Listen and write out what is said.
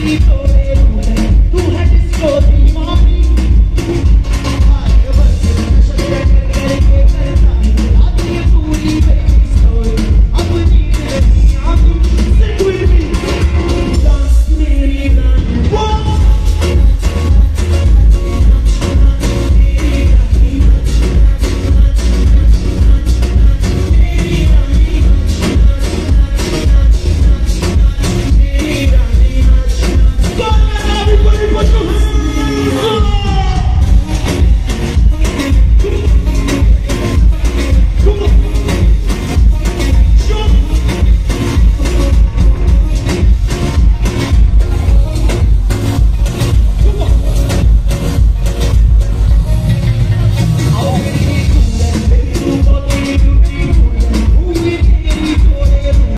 Tu